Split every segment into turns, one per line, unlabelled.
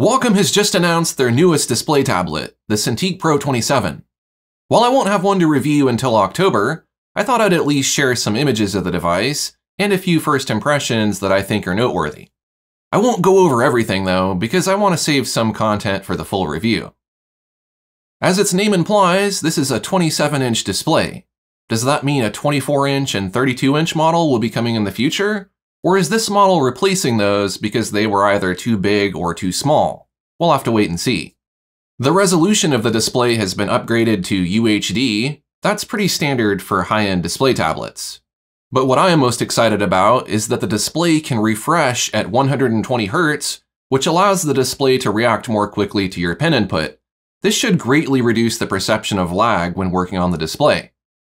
Wacom has just announced their newest display tablet, the Cintiq Pro 27. While I won't have one to review until October, I thought I'd at least share some images of the device and a few first impressions that I think are noteworthy. I won't go over everything though, because I want to save some content for the full review. As its name implies, this is a 27 inch display. Does that mean a 24 inch and 32 inch model will be coming in the future? Or is this model replacing those because they were either too big or too small? We'll have to wait and see. The resolution of the display has been upgraded to UHD. That's pretty standard for high-end display tablets. But what I am most excited about is that the display can refresh at 120 Hz, which allows the display to react more quickly to your pen input. This should greatly reduce the perception of lag when working on the display.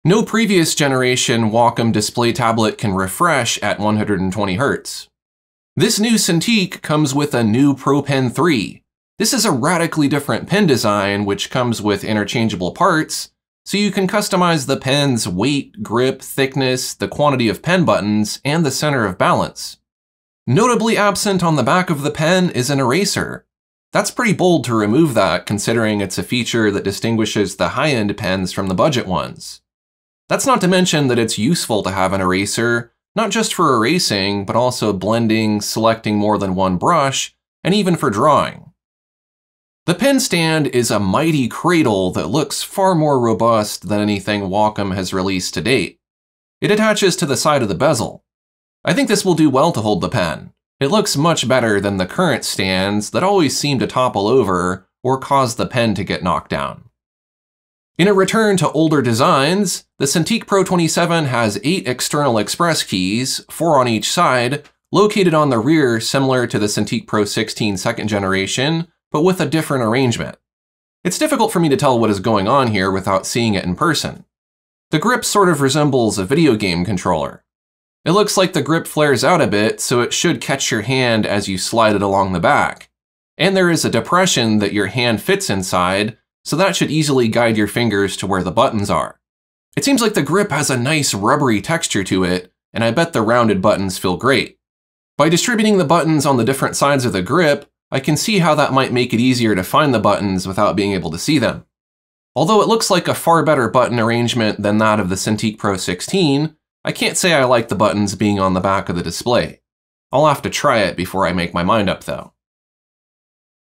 No previous generation Wacom display tablet can refresh at 120 Hz. This new Cintiq comes with a new Pro Pen 3. This is a radically different pen design which comes with interchangeable parts, so you can customize the pen's weight, grip, thickness, the quantity of pen buttons, and the center of balance. Notably absent on the back of the pen is an eraser. That's pretty bold to remove that considering it's a feature that distinguishes the high-end pens from the budget ones. That's not to mention that it's useful to have an eraser, not just for erasing, but also blending, selecting more than one brush, and even for drawing. The pen stand is a mighty cradle that looks far more robust than anything Wacom has released to date. It attaches to the side of the bezel. I think this will do well to hold the pen. It looks much better than the current stands that always seem to topple over or cause the pen to get knocked down. In a return to older designs, the Cintiq Pro 27 has eight external express keys, four on each side, located on the rear similar to the Cintiq Pro 16 second generation, but with a different arrangement. It's difficult for me to tell what is going on here without seeing it in person. The grip sort of resembles a video game controller. It looks like the grip flares out a bit, so it should catch your hand as you slide it along the back. And there is a depression that your hand fits inside, so that should easily guide your fingers to where the buttons are. It seems like the grip has a nice rubbery texture to it, and I bet the rounded buttons feel great. By distributing the buttons on the different sides of the grip, I can see how that might make it easier to find the buttons without being able to see them. Although it looks like a far better button arrangement than that of the Cintiq Pro 16, I can't say I like the buttons being on the back of the display. I'll have to try it before I make my mind up though.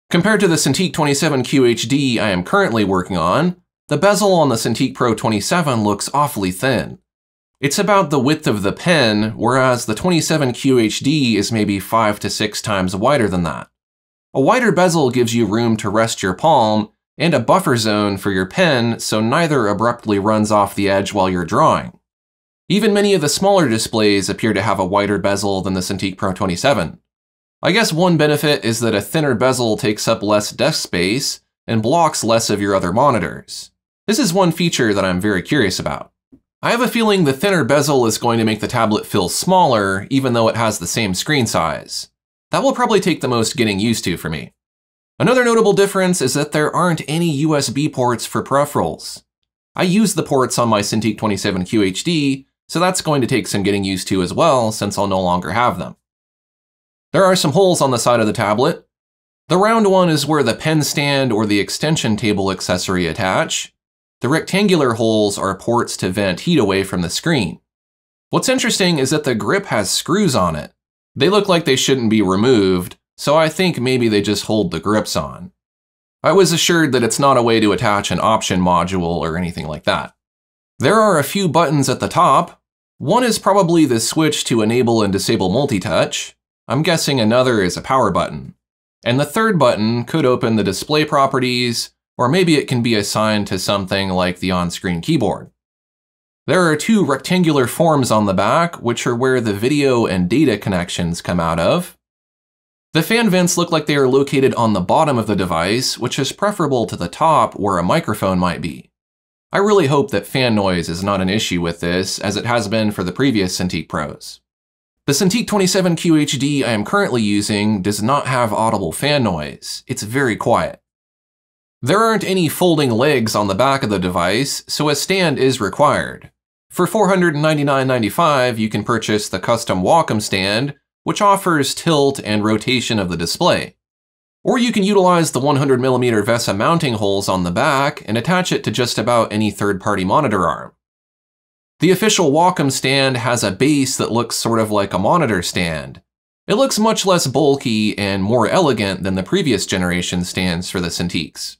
Compared to the Cintiq 27 QHD I am currently working on, the bezel on the Cintiq Pro 27 looks awfully thin. It's about the width of the pen, whereas the 27 QHD is maybe 5 to 6 times wider than that. A wider bezel gives you room to rest your palm and a buffer zone for your pen so neither abruptly runs off the edge while you're drawing. Even many of the smaller displays appear to have a wider bezel than the Cintiq Pro 27. I guess one benefit is that a thinner bezel takes up less desk space and blocks less of your other monitors. This is one feature that I'm very curious about. I have a feeling the thinner bezel is going to make the tablet feel smaller, even though it has the same screen size. That will probably take the most getting used to for me. Another notable difference is that there aren't any USB ports for peripherals. I use the ports on my Cintiq 27 QHD, so that's going to take some getting used to as well since I'll no longer have them. There are some holes on the side of the tablet. The round one is where the pen stand or the extension table accessory attach. The rectangular holes are ports to vent heat away from the screen. What's interesting is that the grip has screws on it. They look like they shouldn't be removed, so I think maybe they just hold the grips on. I was assured that it's not a way to attach an option module or anything like that. There are a few buttons at the top. One is probably the switch to enable and disable multi-touch. I'm guessing another is a power button. And the third button could open the display properties, or maybe it can be assigned to something like the on-screen keyboard. There are two rectangular forms on the back, which are where the video and data connections come out of. The fan vents look like they are located on the bottom of the device, which is preferable to the top where a microphone might be. I really hope that fan noise is not an issue with this, as it has been for the previous Cintiq Pros. The Cintiq 27 QHD I am currently using does not have audible fan noise. It's very quiet. There aren't any folding legs on the back of the device, so a stand is required. For $499.95, you can purchase the custom Wacom stand, which offers tilt and rotation of the display. Or you can utilize the 100mm VESA mounting holes on the back and attach it to just about any third-party monitor arm. The official Wacom stand has a base that looks sort of like a monitor stand. It looks much less bulky and more elegant than the previous generation stands for the Cintiqs.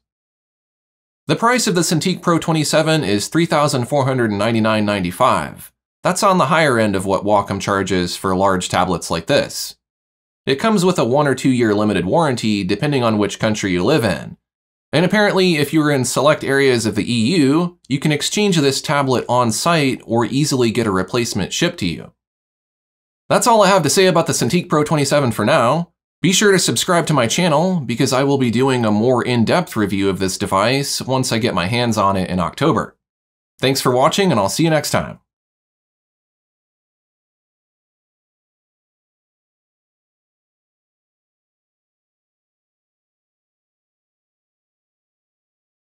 The price of the Cintiq Pro 27 is $3,499.95. That's on the higher end of what Wacom charges for large tablets like this. It comes with a one or two year limited warranty depending on which country you live in. And apparently, if you're in select areas of the EU, you can exchange this tablet on site or easily get a replacement shipped to you. That's all I have to say about the Cintiq Pro 27 for now. Be sure to subscribe to my channel because I will be doing a more in-depth review of this device once I get my hands on it in October. Thanks for watching and I'll see you next time.